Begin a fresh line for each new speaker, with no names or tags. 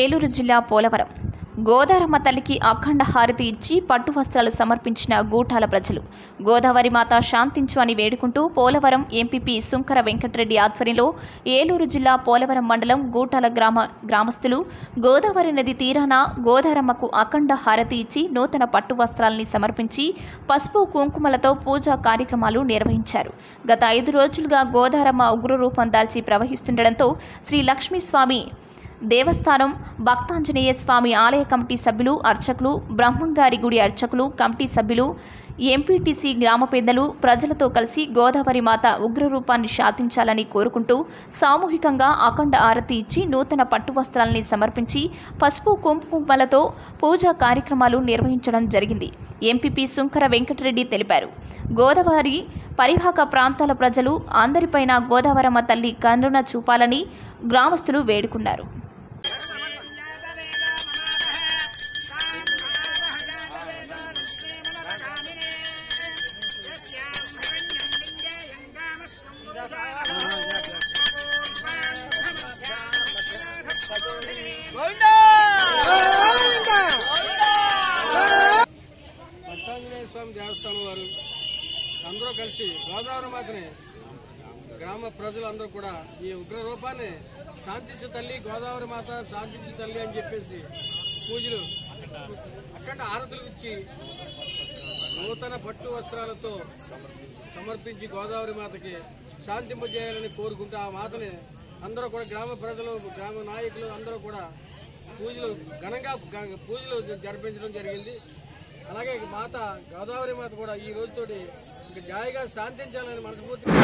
ఏలూరు జిల్లా పోలవరం. గోదారమ్మ తల్లికి అఖండ హారతి ఇచ్చి పట్టు వస్త్రాలు సమర్పించిన గూటాల ప్రజలు. గోదావరి మాత శాంతించు అని వేడుకుంటూ పోలవరం ఎంపీపీ సుంకర వెంకటరెడ్డి ఆధ్వర్యంలో ఏలూరు జిల్లా పోలవరం మండలం గూటాల గ్రామ గ్రామస్తులు గోదావరి నది తీరాన గోదారమ్మకు అఖండ హారతి ఇచ్చి నూతన పట్టు వస్త్రాలని సమర్పించి పసుపు కుంకుమలతో పూజా కార్యక్రమాలు నిర్వహించారు. గత ఐదు రోజులుగా గోదారమ్మ ఉగ్రరూపం దాల్చి ప్రవహిస్తుండటంతో శ్రీ లక్ష్మీస్వామి దేవస్థానం భక్తాంజనేయ స్వామి ఆలయ కమిటీ సభ్యులు అర్చకులు బ్రహ్మంగారి గుడి అర్చకులు కమిటీ సభ్యులు ఎంపీటీసీ గ్రామ పెద్దలు ప్రజలతో కలిసి గోదావరి మాత ఉగ్రరూపాన్ని శాతించాలని కోరుకుంటూ సామూహికంగా అఖండ ఆరతి ఇచ్చి నూతన పట్టు వస్త్రాలని సమర్పించి పసుపు కుంకుమలతో పూజా కార్యక్రమాలు నిర్వహించడం జరిగింది. ఎంపీపీ సుంకర వెంకటరెడ్డి తెలిపారు. గోదావరి పరివాహక ప్రాంతాల ప్రజలు అందరిపైన గోదావరమ్మ తల్లి కరుణ చూపాలని గ్రామస్తులు వేడుకున్నారు.
స్వామి దేవస్థానం వారు అందరూ కలిసి గోదావరి మాతని గ్రామ ప్రజలందరూ కూడా ఈ ఉగ్ర రూపాన్ని శాంతించు తల్లి గోదావరి మాత శాంతించు తల్లి అని చెప్పేసి పూజలు అక్కడ ఆరతులు ఇచ్చి నూతన పట్టు వస్త్రాలతో సమర్పించి గోదావరి మాతకి శాంతింపజేయాలని కోరుకుంటూ ఆ మాతని అందరూ కూడా గ్రామ ప్రజలు గ్రామ నాయకులు అందరూ కూడా పూజలు ఘనంగా పూజలు జరిపించడం జరిగింది. అలాగే మాత గోదావరి మాత కూడా ఈ రోజుతోటి ఇంకా జాయిగా శాంతించాలని మనస్ఫూర్తిగా